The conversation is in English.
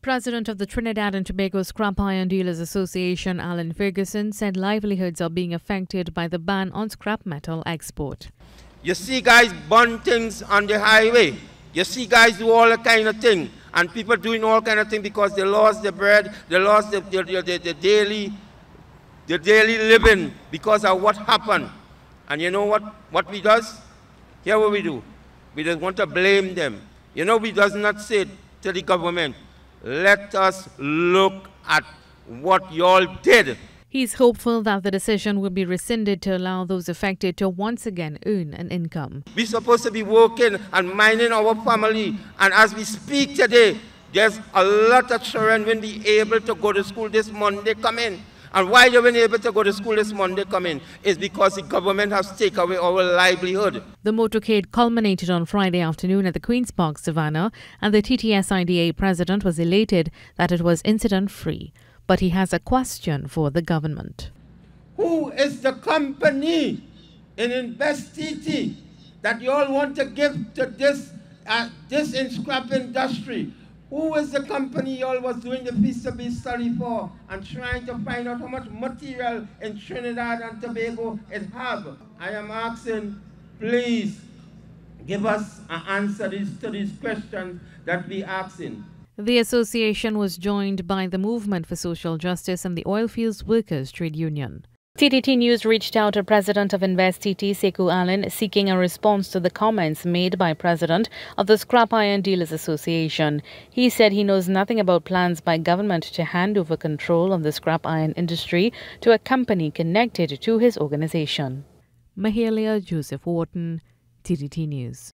President of the Trinidad and Tobago Scrap Iron Dealers Association, Allan Ferguson, said livelihoods are being affected by the ban on scrap metal export. You see guys burn things on the highway. You see guys do all the kind of thing. And people doing all kind of thing because they lost their bread, they lost the, the, the, the daily, the daily living because of what happened. And you know what, what we does? Here what we do. We just want to blame them. You know, we does not say to the government, let us look at what y'all did. He's hopeful that the decision will be rescinded to allow those affected to once again earn an income. We're supposed to be working and minding our family. And as we speak today, there's a lot of children will be able to go to school this Monday coming. And why you've been able to go to school this Monday coming is because the government has taken away our livelihood. The motorcade culminated on Friday afternoon at the Queen's Park, Savannah, and the TTSIDA president was elated that it was incident free. But he has a question for the government. Who is the company in InvestTT that you all want to give to this, uh, this in scrap industry? Who was the company y'all was doing the feasibility study for and trying to find out how much material in Trinidad and Tobago it have? I am asking, please give us an answer to these questions that we asking. The association was joined by the Movement for Social Justice and the Oilfields Workers Trade Union. TTT News reached out to President of InvestTT, Sekou Allen, seeking a response to the comments made by President of the Scrap Iron Dealers Association. He said he knows nothing about plans by government to hand over control of the scrap iron industry to a company connected to his organization. Mahalia Joseph Wharton, TTT News.